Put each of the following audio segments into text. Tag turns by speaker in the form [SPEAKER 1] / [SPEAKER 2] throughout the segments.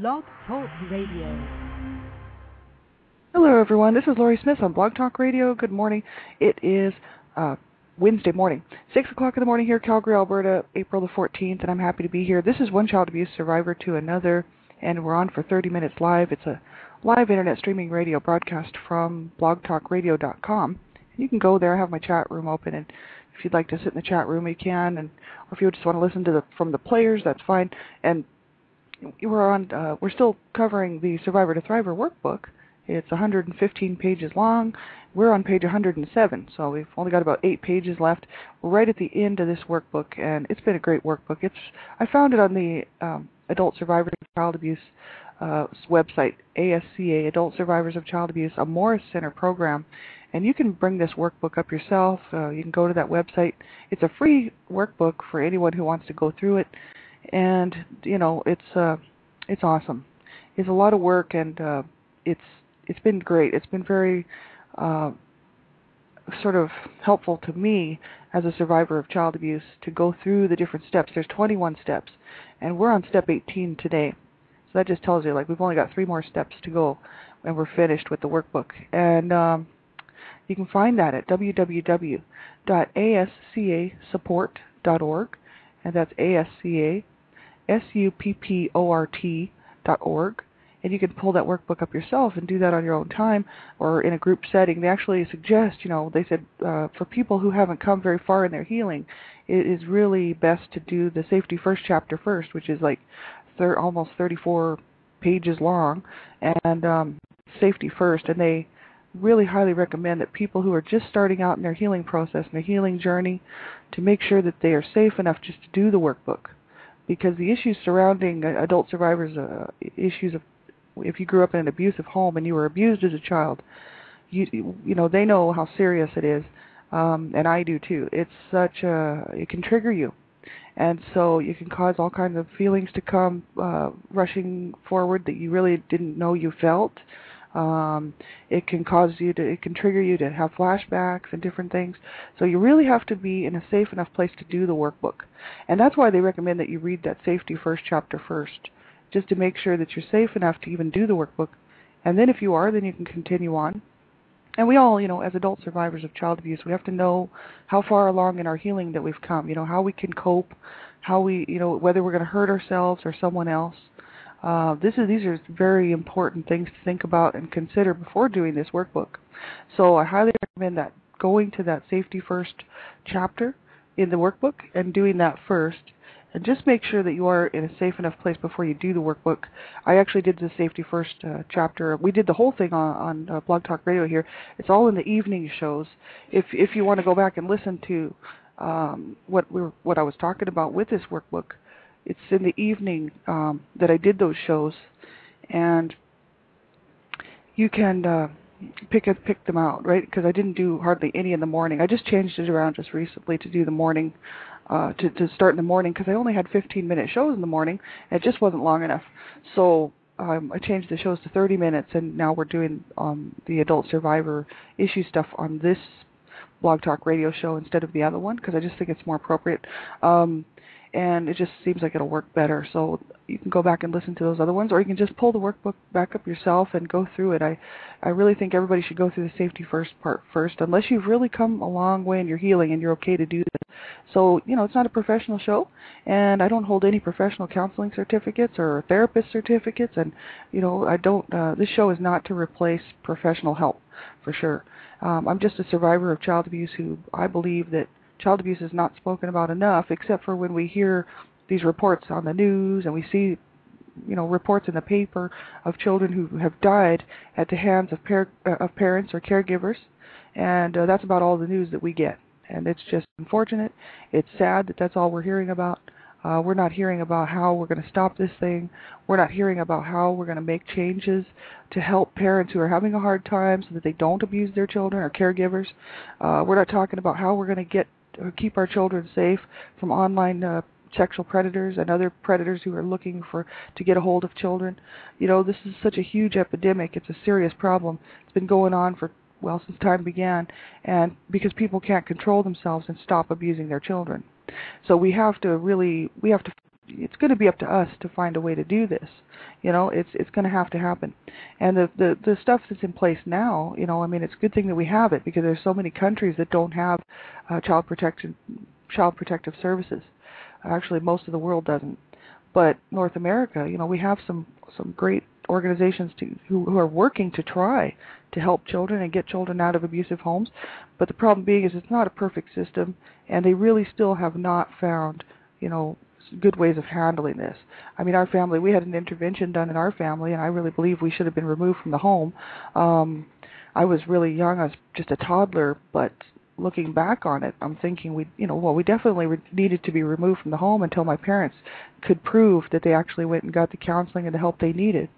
[SPEAKER 1] Blog Talk Radio.
[SPEAKER 2] Hello, everyone. This is Laurie Smith on Blog Talk Radio. Good morning. It is uh, Wednesday morning, 6 o'clock in the morning here, Calgary, Alberta, April the 14th, and I'm happy to be here. This is One Child Abuse Survivor to Another, and we're on for 30 minutes live. It's a live internet streaming radio broadcast from blogtalkradio.com. You can go there. I have my chat room open, and if you'd like to sit in the chat room, you can. And or if you just want to listen to the from the players, that's fine. And we're on. Uh, we're still covering the Survivor to Thriver workbook. It's 115 pages long. We're on page 107, so we've only got about eight pages left. We're right at the end of this workbook, and it's been a great workbook. It's I found it on the um, Adult Survivors of Child Abuse uh, website, ASCA, Adult Survivors of Child Abuse, a Morris Center program, and you can bring this workbook up yourself. Uh, you can go to that website. It's a free workbook for anyone who wants to go through it, and you know it's uh, it's awesome. It's a lot of work, and uh, it's it's been great. It's been very uh, sort of helpful to me as a survivor of child abuse to go through the different steps. There's 21 steps, and we're on step 18 today. So that just tells you like we've only got three more steps to go, and we're finished with the workbook. And um, you can find that at www.ascasupport.org, and that's ASCA, S-U-P-P-O-R-T dot org and you can pull that workbook up yourself and do that on your own time or in a group setting. They actually suggest, you know, they said uh, for people who haven't come very far in their healing, it is really best to do the safety first chapter first, which is like thir- almost 34 pages long, and um, safety first. And they really highly recommend that people who are just starting out in their healing process and their healing journey to make sure that they are safe enough just to do the workbook because the issues surrounding adult survivors uh, issues of if you grew up in an abusive home and you were abused as a child, you you know they know how serious it is, um, and I do too. It's such a it can trigger you, and so you can cause all kinds of feelings to come uh, rushing forward that you really didn't know you felt. Um, it can cause you to it can trigger you to have flashbacks and different things. So you really have to be in a safe enough place to do the workbook, and that's why they recommend that you read that safety first chapter first just to make sure that you're safe enough to even do the workbook. And then if you are, then you can continue on. And we all, you know, as adult survivors of child abuse, we have to know how far along in our healing that we've come, you know, how we can cope, how we, you know, whether we're going to hurt ourselves or someone else. Uh, this is these are very important things to think about and consider before doing this workbook. So I highly recommend that going to that safety first chapter in the workbook and doing that first and just make sure that you are in a safe enough place before you do the workbook. I actually did the safety first uh, chapter. We did the whole thing on, on uh, Blog Talk Radio here. It's all in the evening shows. If if you want to go back and listen to um, what we were, what I was talking about with this workbook, it's in the evening um, that I did those shows, and you can. Uh, pick it, pick them out, right? Because I didn't do hardly any in the morning. I just changed it around just recently to do the morning uh, to to start in the morning because I only had 15 minute shows in the morning. And it just wasn't long enough. So um, I changed the shows to 30 minutes, and now we're doing um, the adult survivor issue stuff on this blog talk radio show instead of the other one because I just think it's more appropriate. Um, and it just seems like it'll work better. So you can go back and listen to those other ones, or you can just pull the workbook back up yourself and go through it. I, I really think everybody should go through the safety first part first, unless you've really come a long way in your healing and you're okay to do that. So you know, it's not a professional show, and I don't hold any professional counseling certificates or therapist certificates, and you know, I don't. Uh, this show is not to replace professional help, for sure. Um, I'm just a survivor of child abuse who I believe that child abuse is not spoken about enough, except for when we hear these reports on the news and we see you know reports in the paper of children who have died at the hands of par- uh, of parents or caregivers and uh, that's about all the news that we get and it's just unfortunate it's sad that that's all we're hearing about uh, we're not hearing about how we're going to stop this thing. We're not hearing about how we're going to make changes to help parents who are having a hard time so that they don't abuse their children or caregivers. Uh, we're not talking about how we're going to get uh, keep our children safe from online uh, sexual predators and other predators who are looking for to get a hold of children. You know, this is such a huge epidemic. It's a serious problem. It's been going on for well since time began and because people can't control themselves and stop abusing their children. So we have to really we have to it's going to be up to us to find a way to do this. You know, it's it's going to have to happen. And the the the stuff that's in place now, you know, I mean, it's a good thing that we have it because there's so many countries that don't have uh, child protection child protective services. Actually, most of the world doesn't. But North America, you know, we have some some great organizations to, who, who are working to try to help children and get children out of abusive homes. But the problem being is it's not a perfect system, and they really still have not found, you know, good ways of handling this. I mean, our family, we had an intervention done in our family, and I really believe we should have been removed from the home. Um, I was really young; I was just a toddler, but looking back on it, I'm thinking we, you know, well, we definitely re- needed to be removed from the home until my parents could prove that they actually went and got the counseling and the help they needed.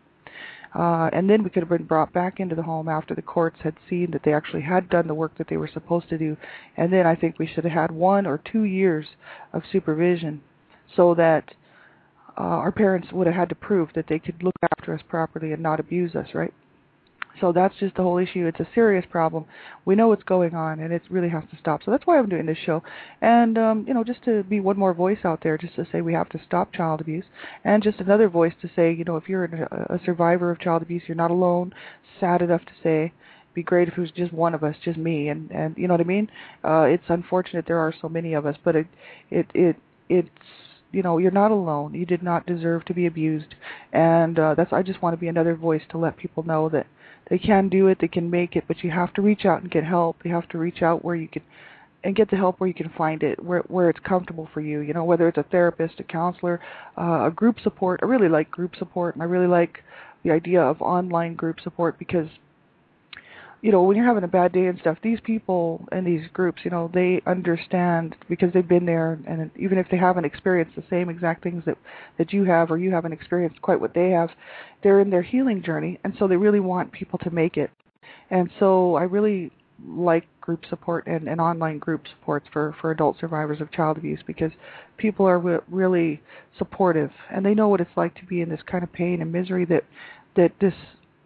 [SPEAKER 2] Uh, and then we could have been brought back into the home after the courts had seen that they actually had done the work that they were supposed to do. And then I think we should have had one or two years of supervision so that uh, our parents would have had to prove that they could look after us properly and not abuse us, right? So that's just the whole issue. It's a serious problem. We know what's going on, and it really has to stop. So that's why I'm doing this show, and um, you know, just to be one more voice out there, just to say we have to stop child abuse, and just another voice to say, you know, if you're a survivor of child abuse, you're not alone. Sad enough to say, be great if it was just one of us, just me, and and you know what I mean. Uh, it's unfortunate there are so many of us, but it it it it's you know you're not alone. You did not deserve to be abused, and uh, that's I just want to be another voice to let people know that they can do it, they can make it, but you have to reach out and get help. You have to reach out where you can and get the help where you can find it, where where it's comfortable for you. You know, whether it's a therapist, a counselor, uh, a group support. I really like group support, and I really like the idea of online group support because you know, when you're having a bad day and stuff, these people in these groups, you know, they understand because they've been there, and even if they haven't experienced the same exact things that that you have, or you haven't experienced quite what they have, they're in their healing journey, and so they really want people to make it. And so I really like group support and, and online group supports for for adult survivors of child abuse because people are re- really supportive and they know what it's like to be in this kind of pain and misery that that this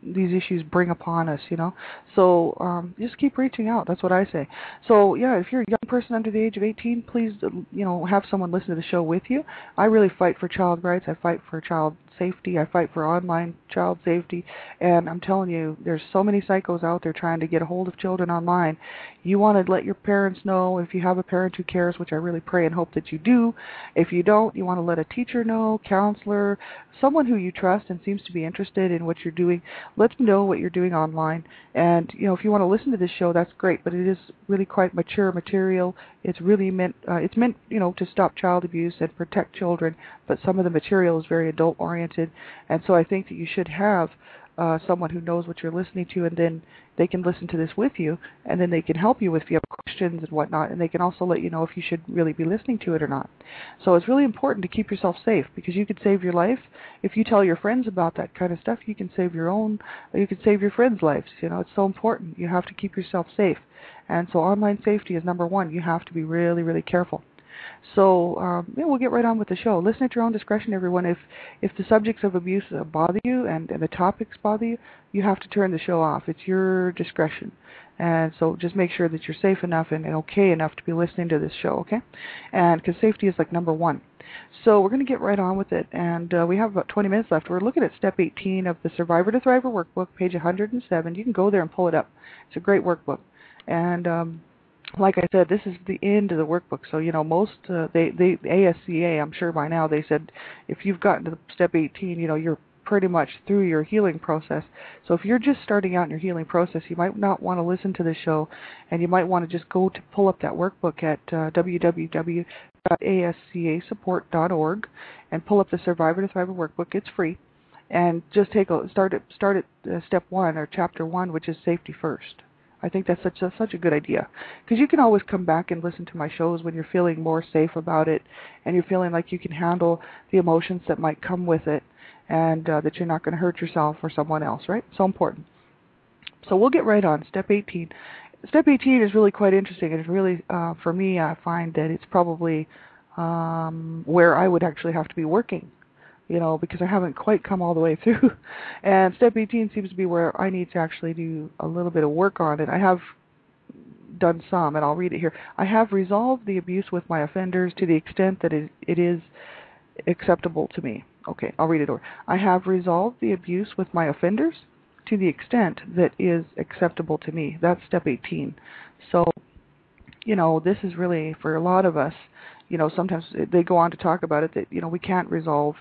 [SPEAKER 2] these issues bring upon us, you know. So um, just keep reaching out. That's what I say. So yeah, if you're a young person under the age of 18, please you know have someone listen to the show with you. I really fight for child rights. I fight for child safety. I fight for online child safety. And I'm telling you, there's so many psychos out there trying to get a hold of children online. You want to let your parents know if you have a parent who cares, which I really pray and hope that you do. If you don't, you want to let a teacher know, counselor, someone who you trust and seems to be interested in what you're doing. Let them know what you're doing online. And you know, if you want to listen to this show, that's great. But it is really quite mature material. It's really meant. Uh, it's meant, you know, to stop child abuse and protect children. But some of the material is very adult oriented oriented, and so I think that you should have uh, someone who knows what you're listening to, and then they can listen to this with you, and then they can help you if you have questions and whatnot, and they can also let you know if you should really be listening to it or not. So it's really important to keep yourself safe because you could save your life if you tell your friends about that kind of stuff. You can save your own, you can save your friends' lives. You know, it's so important. You have to keep yourself safe, and so online safety is number one. You have to be really, really careful. So um, yeah, we'll get right on with the show. Listen at your own discretion, everyone. If if the subjects of abuse uh, bother you and, and the topics bother you, you have to turn the show off. It's your discretion. And so just make sure that you're safe enough and, and okay enough to be listening to this show, okay? And because safety is like number one. So we're going to get right on with it. And uh, we have about 20 minutes left. We're looking at step 18 of the Survivor to Thriver workbook, page 107. You can go there and pull it up. It's a great workbook. And um, like I said, this is the end of the workbook. So you know, most uh, they they ASCA, I'm sure by now they said if you've gotten to step 18, you know, you're pretty much through your healing process. So if you're just starting out in your healing process, you might not want to listen to this show, and you might want to just go to pull up that workbook at uh, www.ascasupport.org and pull up the Survivor to Thriver workbook. It's free, and just take a start at start at uh, step one or chapter one, which is safety first. I think that's such a such a good idea because you can always come back and listen to my shows when you're feeling more safe about it and you're feeling like you can handle the emotions that might come with it and uh, that you're not going to hurt yourself or someone else, right? So important. So we'll get right on step 18. Step 18 is really quite interesting and really uh, for me I find that it's probably um, where I would actually have to be working you know, because I haven't quite come all the way through. And step 18 seems to be where I need to actually do a little bit of work on it. I have done some, and I'll read it here. I have resolved the abuse with my offenders to the extent that it, it is acceptable to me. Okay, I'll read it over. I have resolved the abuse with my offenders to the extent that is acceptable to me. That's step 18. So, you know, this is really for a lot of us, you know, sometimes they go on to talk about it that, you know, we can't resolve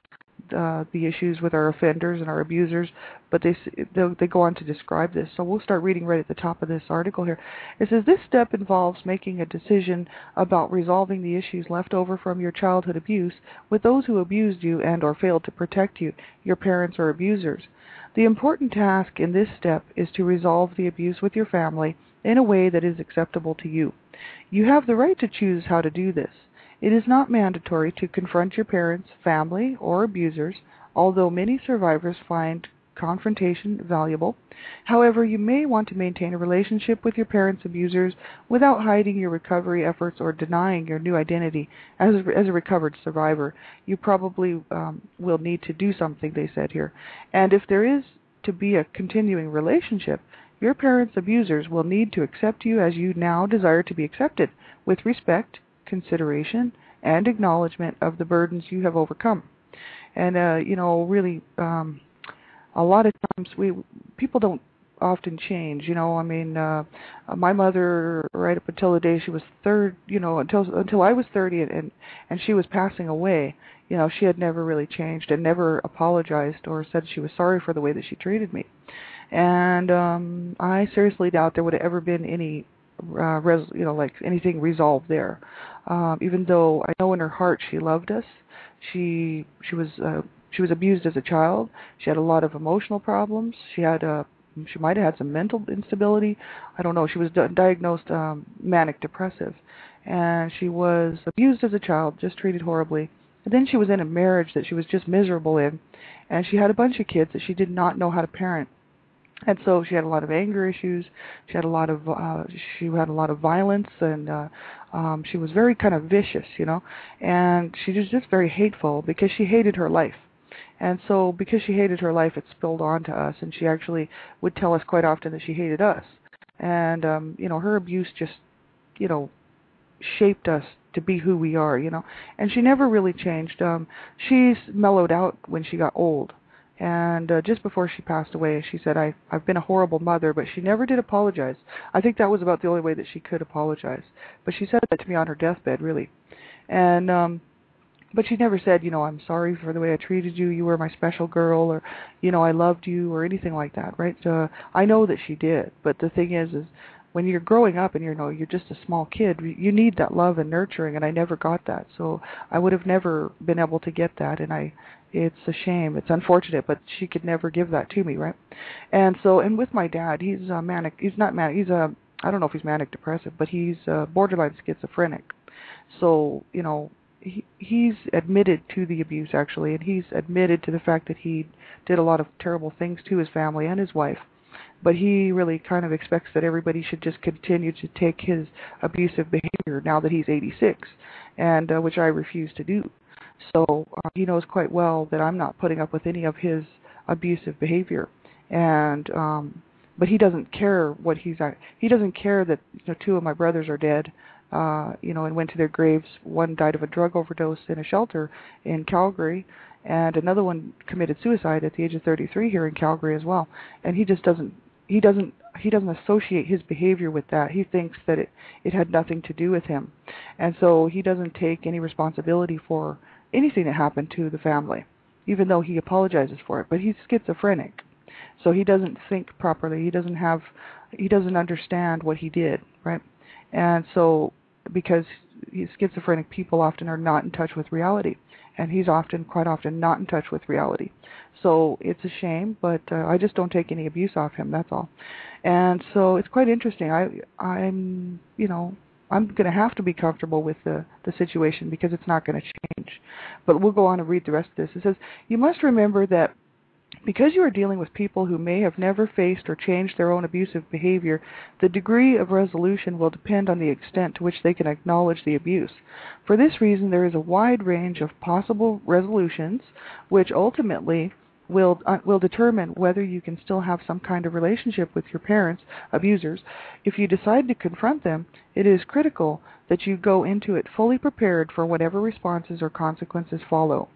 [SPEAKER 2] uh, the issues with our offenders and our abusers, but they they go on to describe this. So we'll start reading right at the top of this article here. It says this step involves making a decision about resolving the issues left over from your childhood abuse with those who abused you and or failed to protect you, your parents or abusers. The important task in this step is to resolve the abuse with your family in a way that is acceptable to you. You have the right to choose how to do this. It is not mandatory to confront your parents, family, or abusers, although many survivors find confrontation valuable. However, you may want to maintain a relationship with your parents' abusers without hiding your recovery efforts or denying your new identity as a, as a recovered survivor. You probably um, will need to do something, they said here. And if there is to be a continuing relationship, your parents' abusers will need to accept you as you now desire to be accepted, with respect, consideration and acknowledgement of the burdens you have overcome. And uh, you know, really, um, a lot of times we people don't often change. You know, I mean, uh, my mother, right up until the day she was third, you know, until until I was 30 and and she was passing away, you know, she had never really changed and never apologized or said she was sorry for the way that she treated me. And um I seriously doubt there would have ever been any uh, res- you know, like anything resolved there. Um, even though I know in her heart she loved us, she she was uh, she was abused as a child. She had a lot of emotional problems. She had a uh, she might have had some mental instability. I don't know. She was di- diagnosed um, manic depressive, and she was abused as a child, just treated horribly. And then she was in a marriage that she was just miserable in, and she had a bunch of kids that she did not know how to parent and so she had a lot of anger issues. She had a lot of uh she had a lot of violence and uh um she was very kind of vicious you know? And she was just very hateful because she hated her life. And so because she hated her life it spilled onto us and she actually would tell us quite often that she hated us. And um you know her abuse just you know shaped us to be who we are you know? And she never really changed. Um she's mellowed out when she got old and uh, just before she passed away, she said, "I I've been a horrible mother," but she never did apologize. I think that was about the only way that she could apologize. But she said that to me on her deathbed, really. And um but she never said, you know, I'm sorry for the way I treated you. You were my special girl, or, you know, I loved you, or anything like that, right? So I know that she did. But the thing is, is when you're growing up and you know you're just a small kid, you need that love and nurturing, and I never got that. So I would have never been able to get that, and I it's a shame. It's unfortunate, but she could never give that to me, right? And so, and with my dad, he's a manic. He's not manic. He's a I don't know if he's manic depressive, but he's uh, borderline schizophrenic. So you know, he he's admitted to the abuse actually, and he's admitted to the fact that he did a lot of terrible things to his family and his wife. But he really kind of expects that everybody should just continue to take his abusive behavior now that he's 86, and uh, which I refuse to do. So uh, he knows quite well that I'm not putting up with any of his abusive behavior, and um, but he doesn't care what he's at. He doesn't care that you know two of my brothers are dead, uh, you know, and went to their graves. One died of a drug overdose in a shelter in Calgary, and another one committed suicide at the age of 33 here in Calgary as well. And he just doesn't he doesn't he doesn't associate his behavior with that. He thinks that it it had nothing to do with him, and so he doesn't take any responsibility for anything that happened to the family, even though he apologizes for it. But he's schizophrenic, so he doesn't think properly. He doesn't have, he doesn't understand what he did, right? And so, because schizophrenic, people often are not in touch with reality, and he's often, quite often, not in touch with reality. So it's a shame, but uh, I just don't take any abuse off him. That's all. And so it's quite interesting. I, I'm, you know, I'm going to have to be comfortable with the, the situation because it's not going to change. But we'll go on and read the rest of this. It says, You must remember that because you are dealing with people who may have never faced or changed their own abusive behavior, the degree of resolution will depend on the extent to which they can acknowledge the abuse. For this reason, there is a wide range of possible resolutions, which ultimately will uh, will determine whether you can still have some kind of relationship with your parents, abusers. If you decide to confront them, it is critical that you go into it fully prepared for whatever responses or consequences follow.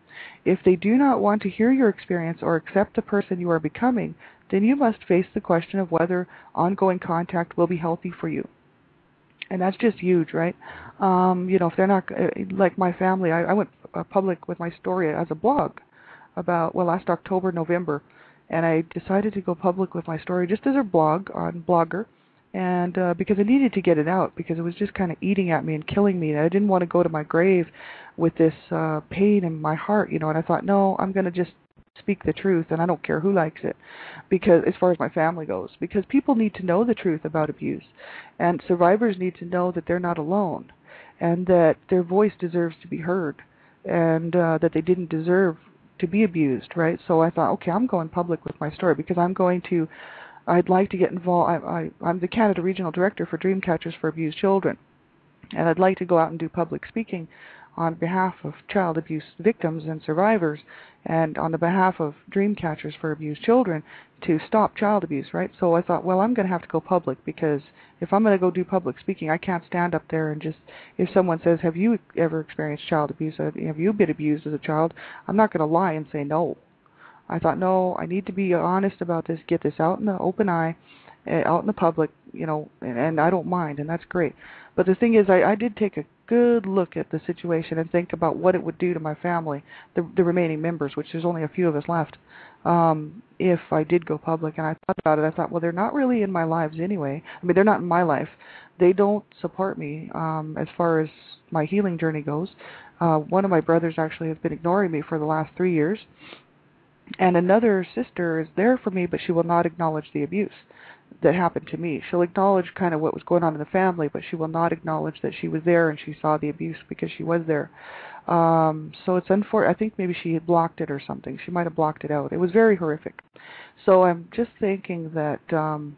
[SPEAKER 2] If they do not want to hear your experience or accept the person you are becoming, then you must face the question of whether ongoing contact will be healthy for you. And that's just huge, right? Um, you know, if they're not uh, like my family, I, I went uh, public with my story as a blog about well last October, November, and I decided to go public with my story just as a blog on Blogger and uh, because I needed to get it out because it was just kind of eating at me and killing me. And I didn't want to go to my grave with this uh, pain in my heart, you know. And I thought, no, I'm going to just speak the truth, and I don't care who likes it, because as far as my family goes, because people need to know the truth about abuse, and survivors need to know that they're not alone, and that their voice deserves to be heard, and uh, that they didn't deserve to be abused, right? So I thought, okay, I'm going public with my story because I'm going to I'd like to get involved. I, I, I'm the Canada Regional Director for Dreamcatchers for Abused Children, and I'd like to go out and do public speaking on behalf of child abuse victims and survivors, and on the behalf of Dreamcatchers for Abused Children to stop child abuse, right? So I thought, well, I'm going to have to go public because if I'm going to go do public speaking, I can't stand up there and just, if someone says, have you ever experienced child abuse? Have you been abused as a child? I'm not going to lie and say no. I thought, no, I need to be honest about this, get this out in the open eye, uh, out in the public, you know, and, and I don't mind, and that's great. But the thing is, I, I did take a good look at the situation and think about what it would do to my family, the, the remaining members, which there's only a few of us left, um, if I did go public. And I thought about it. I thought, well, they're not really in my lives anyway. I mean, they're not in my life. They don't support me um, as far as my healing journey goes. Uh, one of my brothers actually has been ignoring me for the last three years and another sister is there for me, but she will not acknowledge the abuse that happened to me. She'll acknowledge kind of what was going on in the family, but she will not acknowledge that she was there and she saw the abuse because she was there. Um, so it's unfor. I think maybe she had blocked it or something. She might have blocked it out. It was very horrific. So I'm just thinking that um,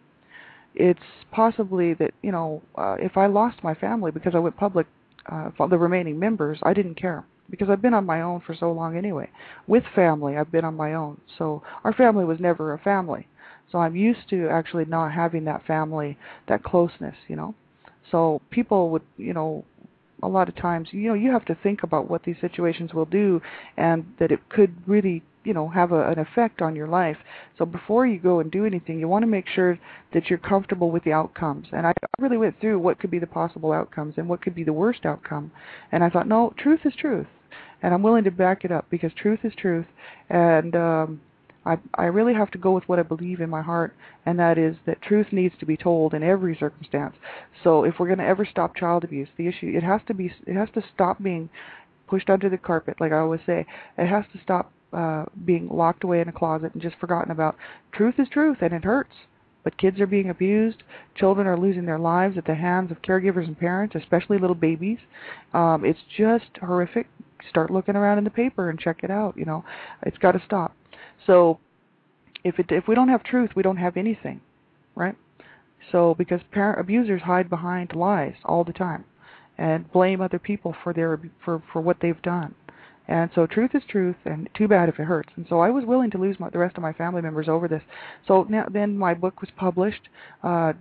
[SPEAKER 2] it's possibly that you know uh, if I lost my family because I went public, uh, the remaining members, I didn't care because I've been on my own for so long anyway. With family, I've been on my own. So our family was never a family. So I'm used to actually not having that family, that closeness, you know. So people would, you know, a lot of times, you know, you have to think about what these situations will do and that it could really, you know, have a, an effect on your life. So before you go and do anything, you want to make sure that you're comfortable with the outcomes. And I really went through what could be the possible outcomes and what could be the worst outcome. And I thought, no, truth is truth and I'm willing to back it up because truth is truth, and um, I I really have to go with what I believe in my heart, and that is that truth needs to be told in every circumstance. So if we're going to ever stop child abuse, the issue it has to be it has to stop being pushed under the carpet, like I always say. It has to stop uh, being locked away in a closet and just forgotten about. Truth is truth, and it hurts. But kids are being abused. Children are losing their lives at the hands of caregivers and parents, especially little babies. Um, it's just horrific start looking around in the paper and check it out. You know, it's got to stop. So if it if we don't have truth, we don't have anything, right? So because parent abusers hide behind lies all the time and blame other people for their for for what they've done. And so truth is truth, and too bad if it hurts. And so I was willing to lose my, the rest of my family members over this. So now, then my book was published. Uh,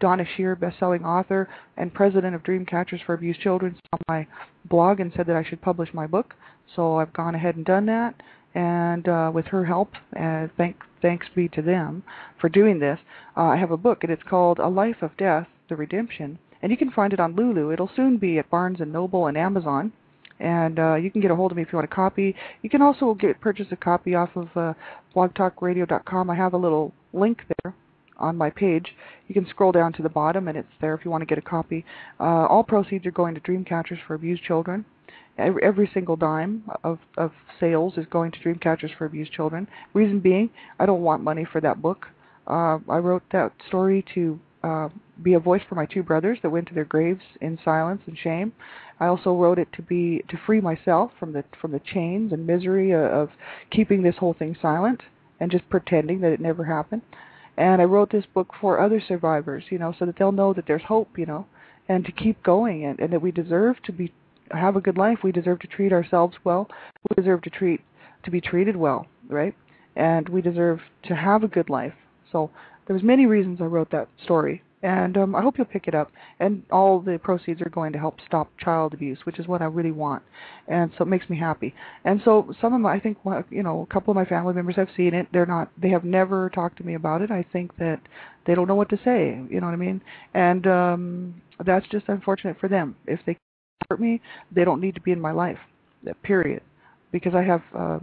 [SPEAKER 2] Donna Shear, best-selling author and president of Dreamcatchers for Abused Children, saw my blog and said that I should publish my book. So I've gone ahead and done that. And uh, with her help, uh, thank, thanks be to them for doing this, uh, I have a book, and it's called A Life of Death, The Redemption. And you can find it on Lulu. It'll soon be at Barnes & Noble and Amazon and uh, you can get a hold of me if you want a copy. You can also get purchase a copy off of uh, blogtalkradio.com. I have a little link there on my page. You can scroll down to the bottom, and it's there if you want to get a copy. Uh, all proceeds are going to Dreamcatchers for Abused Children. Every, every single dime of, of sales is going to Dreamcatchers for Abused Children. Reason being, I don't want money for that book. Uh, I wrote that story to uh, be a voice for my two brothers that went to their graves in silence and shame. I also wrote it to be to free myself from the from the chains and misery of keeping this whole thing silent and just pretending that it never happened. And I wrote this book for other survivors, you know, so that they'll know that there's hope, you know, and to keep going and, and that we deserve to be have a good life. We deserve to treat ourselves well. We deserve to treat to be treated well, right? And we deserve to have a good life. So there was many reasons I wrote that story, and um, I hope you'll pick it up. And all the proceeds are going to help stop child abuse, which is what I really want, and so it makes me happy. And so some of my, I think, you know, a couple of my family members have seen it. They're not, they have never talked to me about it. I think that they don't know what to say. You know what I mean? And um, that's just unfortunate for them. If they hurt me, they don't need to be in my life. Period. Because I have. Uh,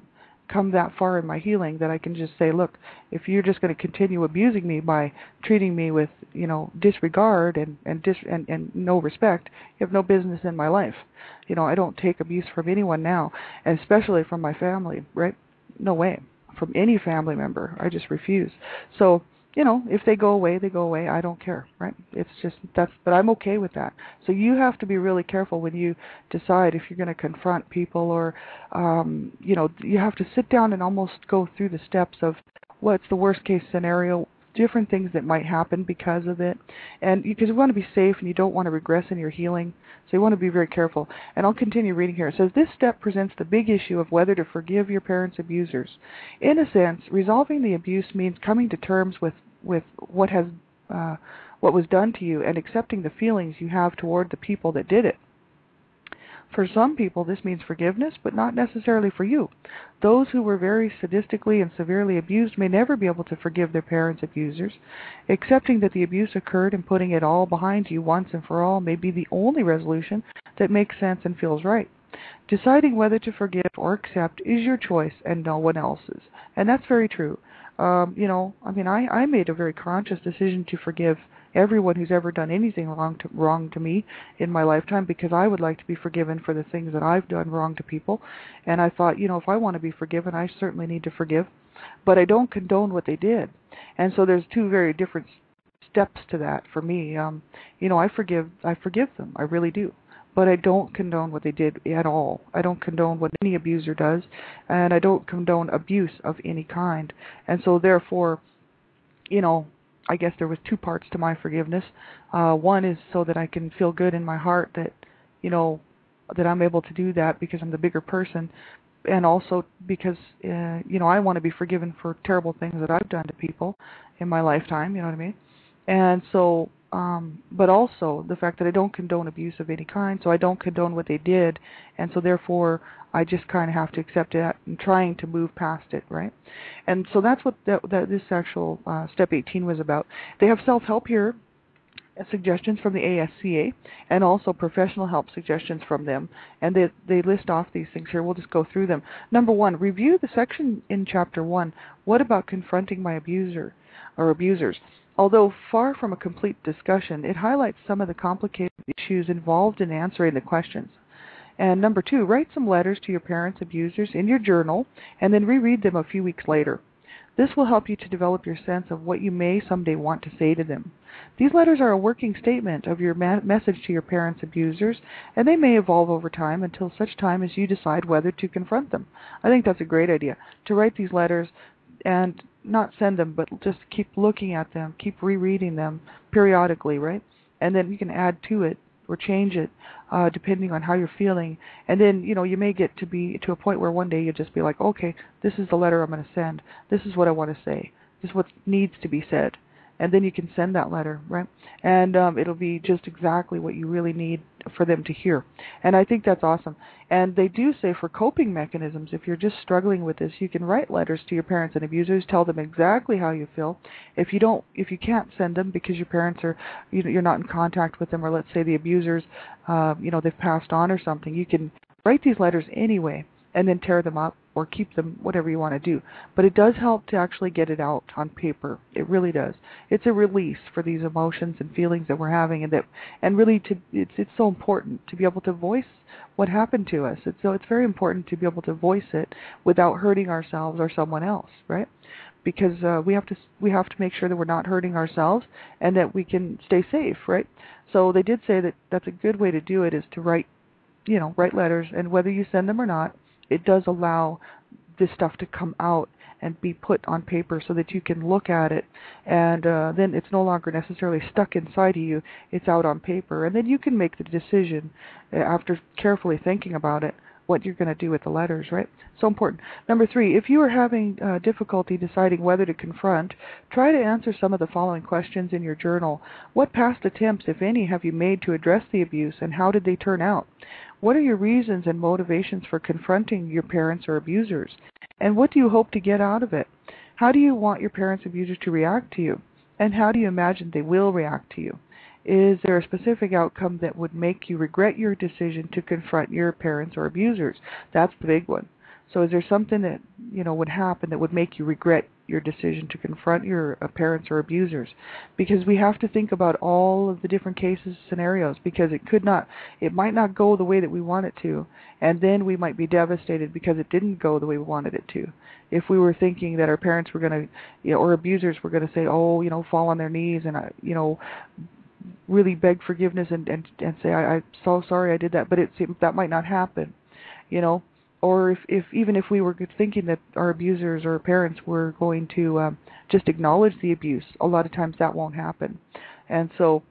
[SPEAKER 2] come that far in my healing that I can just say, look, if you're just going to continue abusing me by treating me with, you know, disregard and and dis and, and no respect, you have no business in my life. You know, I don't take abuse from anyone now, and especially from my family, right? No way. From any family member, I just refuse. So you know, if they go away, they go away. I don't care, right? It's just that's, but I'm okay with that. So you have to be really careful when you decide if you're going to confront people, or, um, you know, you have to sit down and almost go through the steps of what's the worst case scenario, different things that might happen because of it, and because you want to be safe and you don't want to regress in your healing, so you want to be very careful. And I'll continue reading here. It says this step presents the big issue of whether to forgive your parents' abusers. In a sense, resolving the abuse means coming to terms with with what has uh, what was done to you and accepting the feelings you have toward the people that did it. For some people, this means forgiveness, but not necessarily for you. Those who were very sadistically and severely abused may never be able to forgive their parents' abusers. Accepting that the abuse occurred and putting it all behind you once and for all may be the only resolution that makes sense and feels right. Deciding whether to forgive or accept is your choice and no one else's. And that's very true um, you know, I mean, I I made a very conscious decision to forgive everyone who's ever done anything wrong to wrong to me in my lifetime because I would like to be forgiven for the things that I've done wrong to people. And I thought, you know, if I want to be forgiven, I certainly need to forgive. But I don't condone what they did. And so there's two very different steps to that for me. Um, you know, I forgive I forgive them. I really do but I don't condone what they did at all. I don't condone what any abuser does, and I don't condone abuse of any kind. And so, therefore, you know, I guess there was two parts to my forgiveness. Uh, one is so that I can feel good in my heart that, you know, that I'm able to do that because I'm the bigger person, and also because, uh, you know, I want to be forgiven for terrible things that I've done to people in my lifetime. You know what I mean? And so um, but also the fact that I don't condone abuse of any kind, so I don't condone what they did, and so therefore I just kind of have to accept it and trying to move past it, right? And so that's what that, that this actual uh, step 18 was about. They have self-help here, uh, suggestions from the ASCA, and also professional help suggestions from them, and they they list off these things here. We'll just go through them. Number one, review the section in chapter one. What about confronting my abuser or abusers? Although far from a complete discussion, it highlights some of the complicated issues involved in answering the questions. And number two, write some letters to your parents' abusers in your journal and then reread them a few weeks later. This will help you to develop your sense of what you may someday want to say to them. These letters are a working statement of your ma- message to your parents' abusers, and they may evolve over time until such time as you decide whether to confront them. I think that's a great idea to write these letters and not send them, but just keep looking at them, keep rereading them periodically, right? And then you can add to it or change it uh, depending on how you're feeling. And then you know you may get to be to a point where one day you'll just be like, okay, this is the letter I'm going to send. This is what I want to say. This is what needs to be said and then you can send that letter, right? And um, it'll be just exactly what you really need for them to hear. And I think that's awesome. And they do say for coping mechanisms, if you're just struggling with this, you can write letters to your parents and abusers, tell them exactly how you feel. If you don't, if you can't send them because your parents are, you know, you're not in contact with them, or let's say the abusers, uh, you know, they've passed on or something, you can write these letters anyway and then tear them up or keep them whatever you want to do. But it does help to actually get it out on paper. It really does. It's a release for these emotions and feelings that we're having and that and really to it's it's so important to be able to voice what happened to us. So it's very important to be able to voice it without hurting ourselves or someone else right? Because uh, we have to we have to make sure that we're not hurting ourselves and that we can stay safe right? So they did say that that's a good way to do it is to write you know write letters and whether you send them or not it does allow this stuff to come out and be put on paper so that you can look at it and uh, then it's no longer necessarily stuck inside of you it's out on paper and then you can make the decision uh, after carefully thinking about it what you're going to do with the letters, right? So important. Number three, if you are having uh, difficulty deciding whether to confront, try to answer some of the following questions in your journal. What past attempts, if any, have you made to address the abuse, and how did they turn out? What are your reasons and motivations for confronting your parents or abusers? And what do you hope to get out of it? How do you want your parents' or abusers to react to you? And how do you imagine they will react to you? Is there a specific outcome that would make you regret your decision to confront your parents or abusers? That's the big one. So is there something that you know would happen that would make you regret your decision to confront your uh, parents or abusers? Because we have to think about all of the different cases scenarios because it could not it might not go the way that we want it to and then we might be devastated because it didn't go the way we wanted it to. If we were thinking that our parents were going to you know or abusers were going to say, "Oh, you know, fall on their knees and uh, you know really beg forgiveness and and and say I, I'm so sorry I did that, but it that might not happen, you know. Or if if even if we were thinking that our abusers or parents were going to um, just acknowledge the abuse, a lot of times that won't happen, and so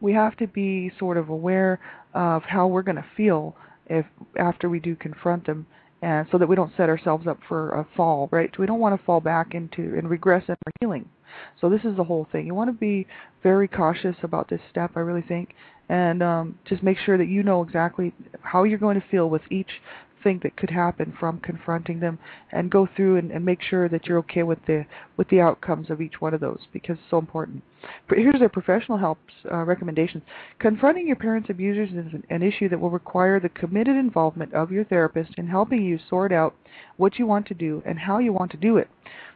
[SPEAKER 2] we have to be sort of aware of how we're going to feel if after we do confront them and so that we don't set ourselves up for a fall right? We don't want to fall back into and regress in our healing. So this is the whole thing. You want to be very cautious about this step, I really think, and um, just make sure that you know exactly how you're going to feel with each thing that could happen from confronting them and go through and, and make sure that you're okay with the with the outcomes of each one of those because it's so important. Here's their professional help uh, recommendations. Confronting your parents' abusers is an, an issue that will require the committed involvement of your therapist in helping you sort out what you want to do and how you want to do it.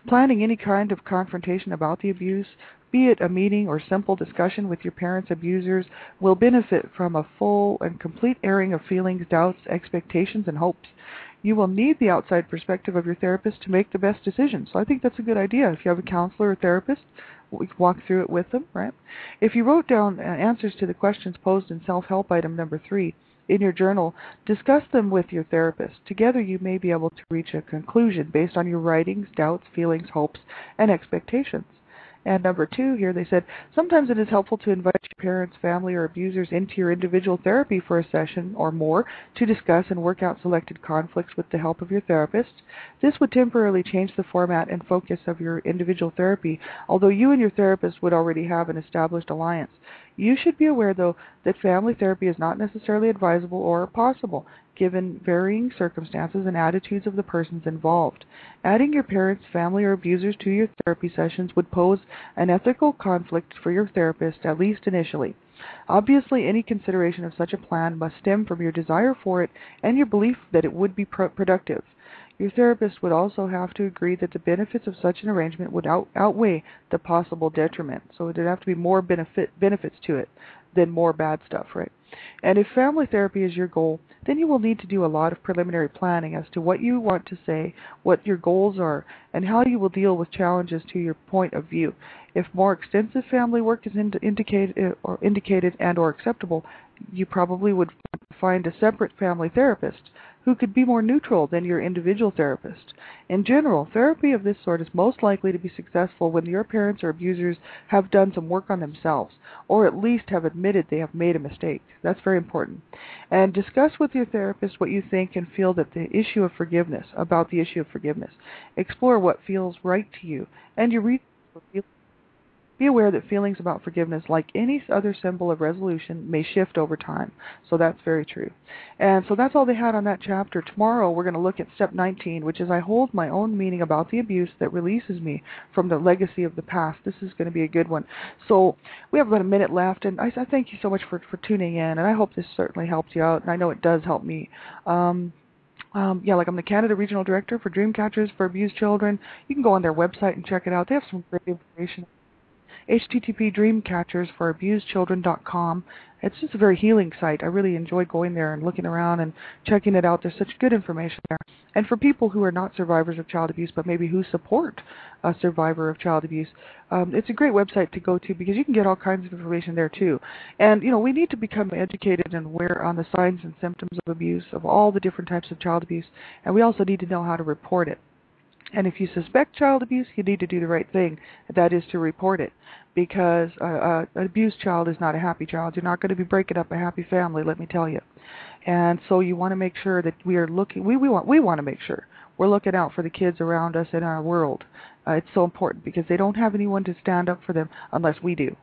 [SPEAKER 2] Planning any kind of confrontation about the abuse, be it a meeting or simple discussion with your parents' abusers, will benefit from a full and complete airing of feelings, doubts, expectations, and hopes. You will need the outside perspective of your therapist to make the best decision. So I think that's a good idea. If you have a counselor or therapist, walk through it with them, right? If you wrote down uh, answers to the questions posed in self-help item number three, in your journal, discuss them with your therapist. Together you may be able to reach a conclusion based on your writings, doubts, feelings, hopes, and expectations. And number two here, they said, sometimes it is helpful to invite your parents, family, or abusers into your individual therapy for a session or more to discuss and work out selected conflicts with the help of your therapist. This would temporarily change the format and focus of your individual therapy, although you and your therapist would already have an established alliance. You should be aware, though, that family therapy is not necessarily advisable or possible, given varying circumstances and attitudes of the persons involved. Adding your parents, family, or abusers to your therapy sessions would pose an ethical conflict for your therapist, at least initially. Obviously, any consideration of such a plan must stem from your desire for it and your belief that it would be pro- productive. Your therapist would also have to agree that the benefits of such an arrangement would out, outweigh the possible detriment. So there'd have to be more benefit benefits to it than more bad stuff, right? And if family therapy is your goal, then you will need to do a lot of preliminary planning as to what you want to say, what your goals are, and how you will deal with challenges to your point of view. If more extensive family work is ind- indicated uh, or indicated and or acceptable, you probably would find a separate family therapist who could be more neutral than your individual therapist. In general, therapy of this sort is most likely to be successful when your parents or abusers have done some work on themselves, or at least have admitted they have made a mistake. That's very important. And discuss with your therapist what you think and feel that the issue of forgiveness, about the issue of forgiveness. Explore what feels right to you, and your be aware that feelings about forgiveness, like any other symbol of resolution, may shift over time. So that's very true. And so that's all they had on that chapter. Tomorrow we're going to look at step 19, which is I hold my own meaning about the abuse that releases me from the legacy of the past. This is going to be a good one. So we have about a minute left, and I, I thank you so much for, for tuning in, and I hope this certainly helps you out, and I know it does help me. Um, um, yeah, like I'm the Canada Regional Director for Dreamcatchers for Abused Children. You can go on their website and check it out. They have some great information http dreamcatchersforabusedchildren.com. It's just a very healing site. I really enjoy going there and looking around and checking it out. There's such good information there. And for people who are not survivors of child abuse, but maybe who support a survivor of child abuse, um, it's a great website to go to because you can get all kinds of information there too. And you know, we need to become educated and aware on the signs and symptoms of abuse, of all the different types of child abuse, and we also need to know how to report it. And if you suspect child abuse, you need to do the right thing. That is to report it. Because uh, uh, an abused child is not a happy child. You're not going to be breaking up a happy family, let me tell you. And so you want to make sure that we are looking. We we want we want to make sure we're looking out for the kids around us in our world. Uh, it's so important because they don't have anyone to stand up for them unless we do.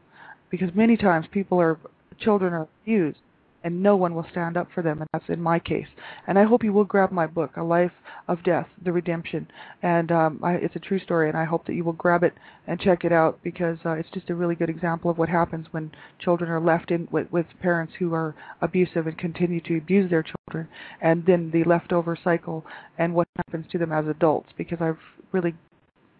[SPEAKER 2] Because many times people are children are abused and no one will stand up for them, and that's in my case. And I hope you will grab my book, A Life of Death: The Redemption, and um, I, it's a true story, and I hope that you will grab it and check it out because uh, it's just a really good example of what happens when children are left in with, with parents who are abusive and continue to abuse their children, and then the leftover cycle and what happens to them as adults. Because I've really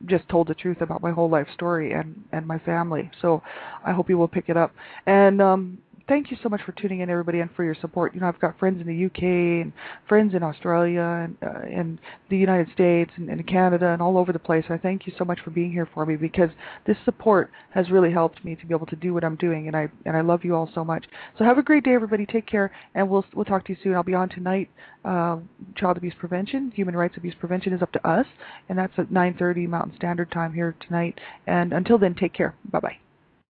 [SPEAKER 2] just told the truth about my whole life story and and my family. So I hope you will pick it up. And um thank you so much for tuning in, everybody, and for your support. You know, I've got friends in the UK and friends in Australia and uh, and the United States and, and Canada and all over the place. I thank you so much for being here for me because this support has really helped me to be able to do what I'm doing, and I and I love you all so much. So have a great day, everybody. Take care, and we'll we'll talk to you soon. I'll be on tonight. Uh, child abuse prevention, human rights abuse prevention is up to us, and that's at 9:30 Mountain Standard Time here tonight. And until then, take care. Bye bye.